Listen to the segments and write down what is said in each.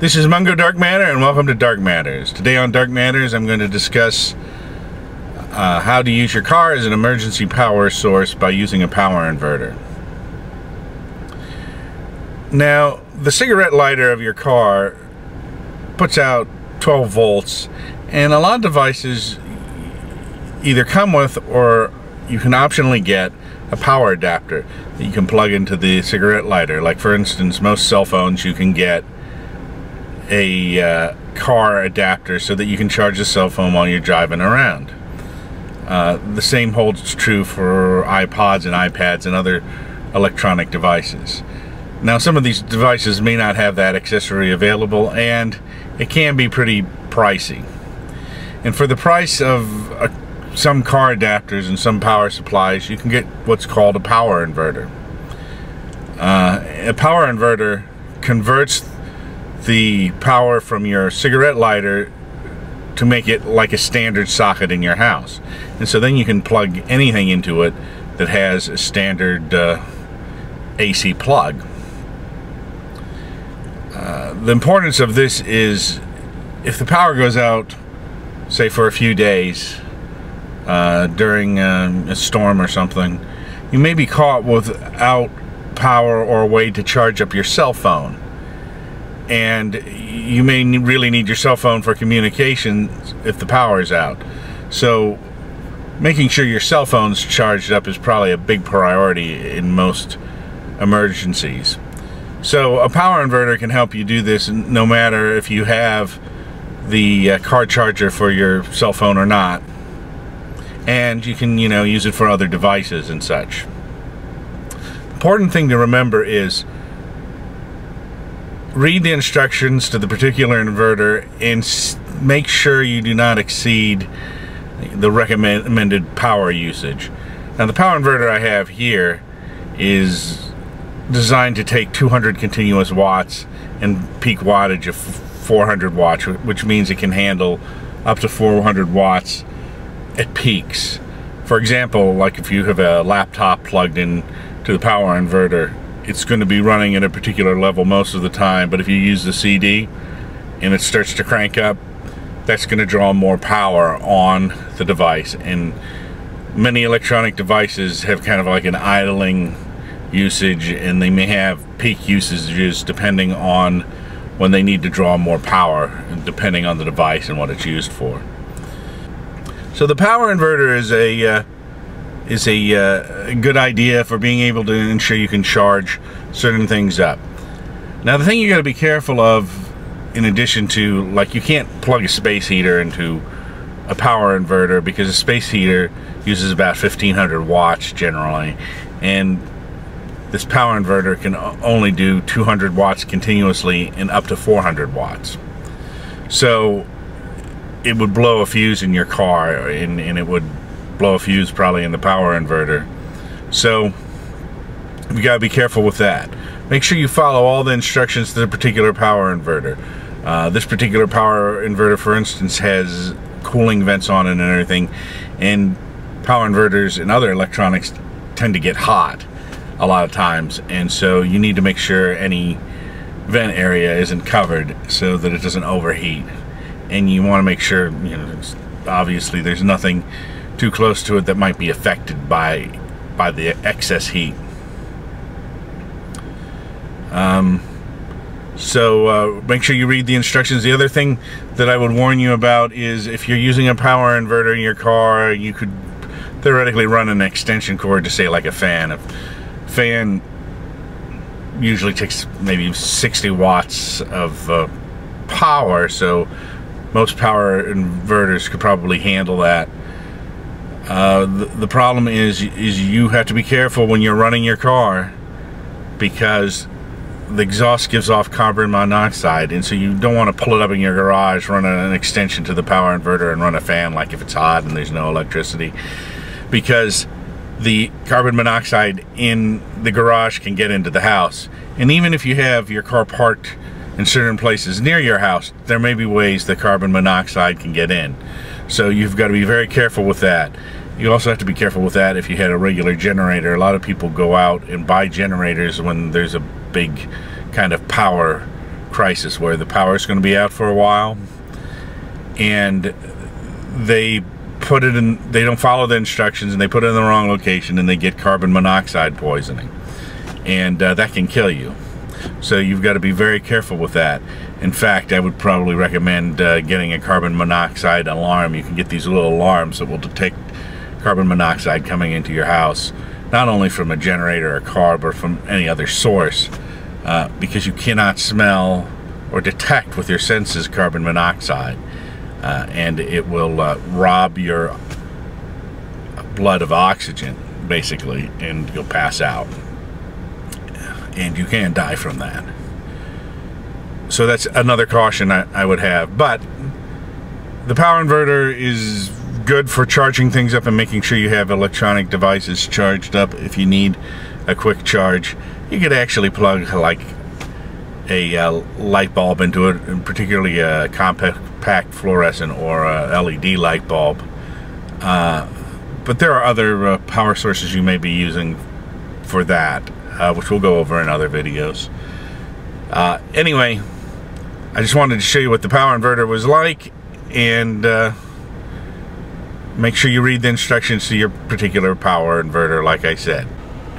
This is Mungo Darkmatter and welcome to Dark Matters. Today on Dark Matters I'm going to discuss uh, how to use your car as an emergency power source by using a power inverter. Now, the cigarette lighter of your car puts out 12 volts and a lot of devices either come with or you can optionally get a power adapter that you can plug into the cigarette lighter. Like for instance, most cell phones you can get a uh, car adapter so that you can charge the cell phone while you're driving around. Uh, the same holds true for iPods and iPads and other electronic devices. Now some of these devices may not have that accessory available and it can be pretty pricey. And for the price of a some car adapters and some power supplies, you can get what's called a power inverter. Uh, a power inverter converts the power from your cigarette lighter to make it like a standard socket in your house. And so then you can plug anything into it that has a standard uh, AC plug. Uh, the importance of this is if the power goes out, say for a few days, uh, during uh, a storm or something, you may be caught without power or a way to charge up your cell phone. And you may really need your cell phone for communication if the power is out. So making sure your cell phone's charged up is probably a big priority in most emergencies. So a power inverter can help you do this no matter if you have the uh, car charger for your cell phone or not and you can you know use it for other devices and such important thing to remember is read the instructions to the particular inverter and make sure you do not exceed the recommended power usage now the power inverter I have here is designed to take 200 continuous watts and peak wattage of 400 watts which means it can handle up to 400 watts at peaks. For example, like if you have a laptop plugged in to the power inverter, it's going to be running at a particular level most of the time, but if you use the CD and it starts to crank up, that's going to draw more power on the device. And many electronic devices have kind of like an idling usage and they may have peak usages depending on when they need to draw more power depending on the device and what it's used for. So the power inverter is a uh, is a, uh, good idea for being able to ensure you can charge certain things up. Now the thing you got to be careful of, in addition to like you can't plug a space heater into a power inverter because a space heater uses about 1500 watts generally, and this power inverter can only do 200 watts continuously and up to 400 watts. So it would blow a fuse in your car and, and it would blow a fuse probably in the power inverter. So you gotta be careful with that. Make sure you follow all the instructions to the particular power inverter. Uh, this particular power inverter, for instance, has cooling vents on it and everything, and power inverters and other electronics tend to get hot a lot of times, and so you need to make sure any vent area isn't covered so that it doesn't overheat and you want to make sure you know obviously there's nothing too close to it that might be affected by by the excess heat. Um, so uh, make sure you read the instructions. The other thing that I would warn you about is if you're using a power inverter in your car you could theoretically run an extension cord to say like a fan. A fan usually takes maybe 60 watts of uh, power so most power inverters could probably handle that. Uh, the, the problem is is you have to be careful when you're running your car because the exhaust gives off carbon monoxide and so you don't want to pull it up in your garage run an extension to the power inverter and run a fan like if it's hot and there's no electricity because the carbon monoxide in the garage can get into the house and even if you have your car parked in certain places near your house, there may be ways the carbon monoxide can get in. So you've got to be very careful with that. You also have to be careful with that if you had a regular generator. A lot of people go out and buy generators when there's a big kind of power crisis where the power is going to be out for a while. And they put it in they don't follow the instructions and they put it in the wrong location and they get carbon monoxide poisoning. And uh, that can kill you. So you've got to be very careful with that. In fact I would probably recommend uh, getting a carbon monoxide alarm. You can get these little alarms that will detect carbon monoxide coming into your house not only from a generator or car but from any other source uh, because you cannot smell or detect with your senses carbon monoxide uh, and it will uh, rob your blood of oxygen basically and you'll pass out. And you can die from that. So that's another caution I, I would have. But the power inverter is good for charging things up and making sure you have electronic devices charged up if you need a quick charge you could actually plug like a uh, light bulb into it, and particularly a compact fluorescent or a LED light bulb. Uh, but there are other uh, power sources you may be using for that, uh, which we'll go over in other videos. Uh, anyway, I just wanted to show you what the power inverter was like, and uh, make sure you read the instructions to your particular power inverter, like I said.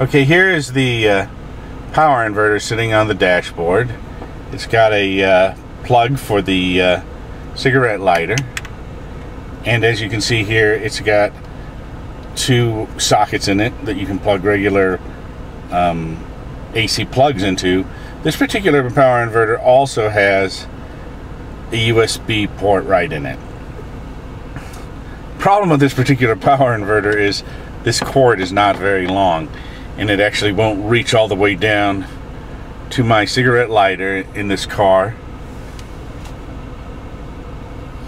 Okay, here is the power inverter sitting on the dashboard. It's got a uh, plug for the uh, cigarette lighter. And as you can see here, it's got two sockets in it that you can plug regular um, AC plugs into. This particular power inverter also has a USB port right in it. The problem with this particular power inverter is this cord is not very long and it actually won't reach all the way down to my cigarette lighter in this car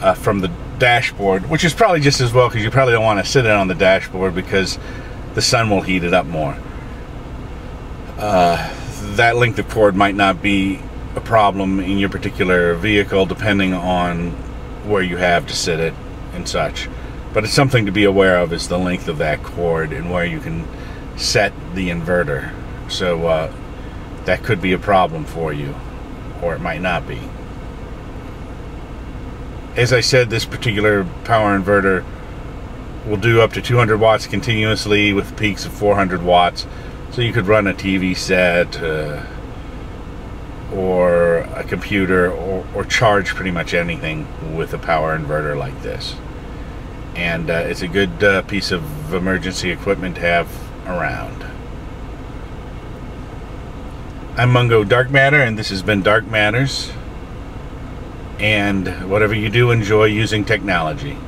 uh, from the dashboard, which is probably just as well because you probably don't want to sit it on the dashboard because the sun will heat it up more. Uh, that length of cord might not be a problem in your particular vehicle depending on where you have to sit it and such. But it's something to be aware of is the length of that cord and where you can set the inverter. So uh, that could be a problem for you, or it might not be. As I said, this particular power inverter will do up to 200 watts continuously with peaks of 400 watts. So you could run a TV set uh, or a computer or, or, charge pretty much anything with a power inverter like this. And uh, it's a good uh, piece of emergency equipment to have around. I'm Mungo Darkmatter, and this has been Dark Matters. And whatever you do, enjoy using technology.